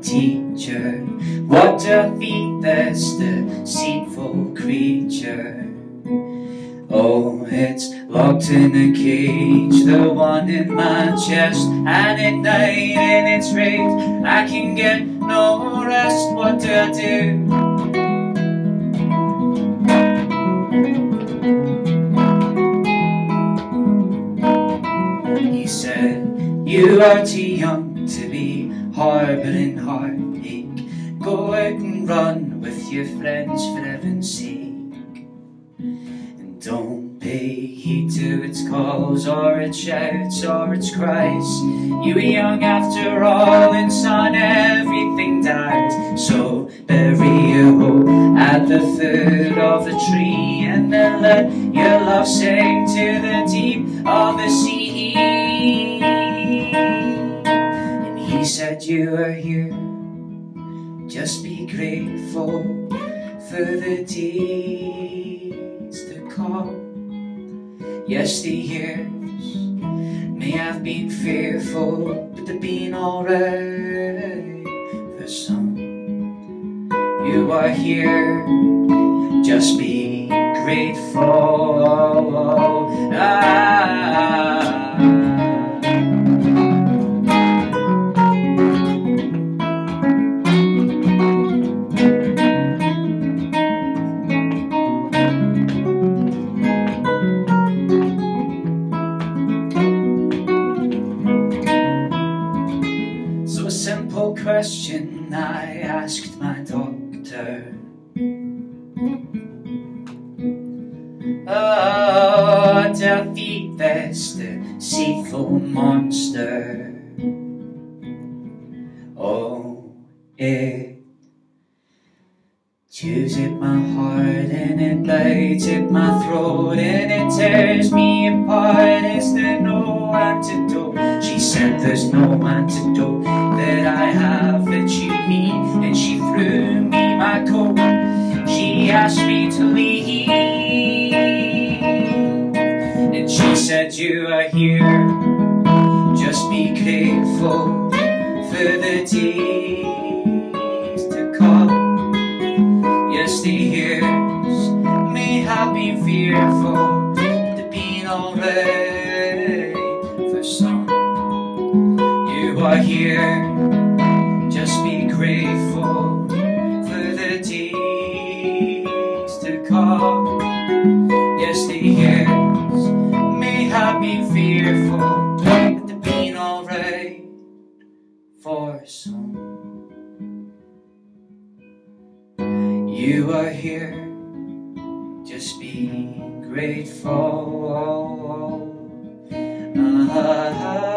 teacher. What defeat this deceitful creature? Oh, it's locked in a cage, the one in my chest, and at night in its rage, I can get no rest. What do I do? He said, You are too young to be harboring heartache. Go out and run with your friends for heaven's sake. And don't pay heed to its calls or its shouts or its cries. You are young after all, and son, everything dies. So bury your hope at the foot of the tree, and then let your love sing to the deep of the sea. You are here, just be grateful for the days to come. Yes, the years may have been fearful, but they've been alright for some. You are here, just be grateful. Ah. Simple question I asked my doctor. Oh, defeat this deceitful monster. Oh, it chews at my heart and it bites at my throat and it tears me apart. Is there no antidote? She said there's no antidote that I have that you need. And she threw me my coat. She asked me to leave. And she said you are here. Just be grateful for the days to come. Yes, the years may have been fearful, they've been alright for some. You are here, fearful, but they've been alright for some. You are here, just be grateful. Ah, ah,